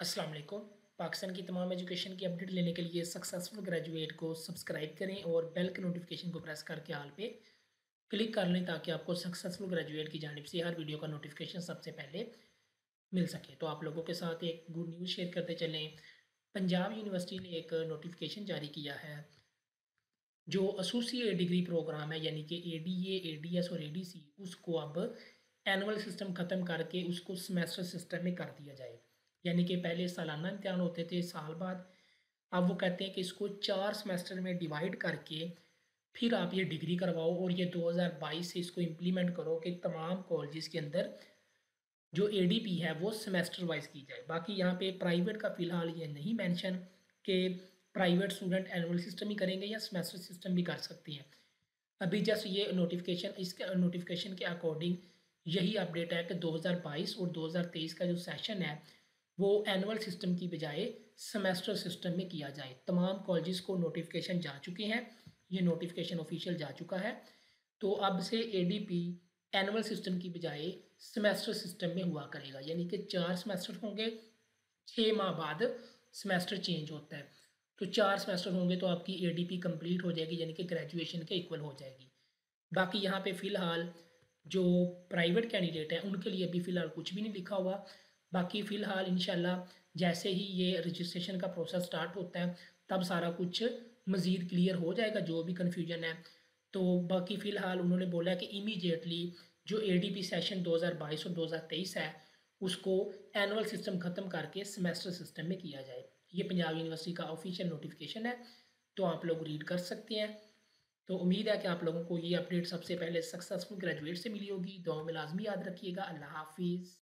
अस्सलाम वालेकुम। पाकिस्तान की तमाम एजुकेशन की अपडेट लेने के लिए सक्सेसफुल ग्रेजुएट को सब्सक्राइब करें और बेल के नोटिफिकेशन को प्रेस करके हाल पे क्लिक कर लें ताकि आपको सक्सेसफुल ग्रेजुएट की जानब से हर वीडियो का नोटिफिकेशन सबसे पहले मिल सके। तो आप लोगों के साथ एक गुड न्यूज़ शेयर करते चलें। पंजाब यूनिवर्सिटी ने एक नोटिफिकेशन जारी किया है, जो एसोसिएट डिग्री प्रोग्राम है, यानी कि A D A D S और ए डी सी उसको अब एनुअल सिस्टम ख़त्म करके उसको सेमेस्टर सिस्टम में कर दिया जाए। यानी कि पहले सालाना इम्तहान होते थे साल बाद। अब वो कहते हैं कि इसको चार सेमेस्टर में डिवाइड करके फिर आप ये डिग्री करवाओ और ये 2022 से इसको इम्प्लीमेंट करो कि तमाम कॉलेज़ के अंदर जो एडीपी है वो सेमेस्टर वाइज की जाए। बाकी यहाँ पे प्राइवेट का फ़िलहाल ये नहीं मेंशन कि प्राइवेट स्टूडेंट एनुअल सिस्टम ही करेंगे या सेमेस्टर सिस्टम भी कर सकते हैं। अभी जस्ट ये नोटिफिकेशन इसके नोटिफिकेशन के अकॉर्डिंग यही अपडेट है कि 2022 और 2023 का जो सेशन है वो एनुअल सिस्टम की बजाय सेमेस्टर सिस्टम में किया जाए। तमाम कॉलेजेस को नोटिफिकेशन जा चुके हैं। ये नोटिफिकेशन ऑफिशियल जा चुका है। तो अब से एडीपी एनुअल सिस्टम की बजाय सेमेस्टर सिस्टम में हुआ करेगा। यानी कि चार सेमेस्टर होंगे छः माह बाद सेमेस्टर चेंज होता है। तो चार सेमेस्टर होंगे तो आपकी ए डी पी कंप्लीट हो जाएगी, यानी कि ग्रेजुएशन के इक्वल हो जाएगी। बाकी यहाँ पे फ़िलहाल जो प्राइवेट कैंडिडेट हैं, उनके लिए अभी फ़िलहाल कुछ भी नहीं लिखा हुआ। बाकी फ़िलहाल इन जैसे ही ये रजिस्ट्रेशन का प्रोसेस स्टार्ट होता है, तब सारा कुछ मज़ीद क्लियर हो जाएगा, जो भी कन्फ्यूज़न है। तो बाकी फ़िलहाल उन्होंने बोला कि इमीडिएटली जो एडीपी सेशन 2022 और 2023 है, उसको एनुअल सिस्टम ख़त्म करके सेमेस्टर सिस्टम में किया जाए। ये पंजाब यूनिवर्सिटी का ऑफिशियल नोटिफिकेशन है तो आप लोग रीड कर सकते हैं। तो उम्मीद है कि आप लोगों को ये अपडेट सबसे पहले सक्सेसफुल ग्रेजुएट से मिली होगी। दो में लाजमी याद रखिएगा। अल्लाह हाफिज़।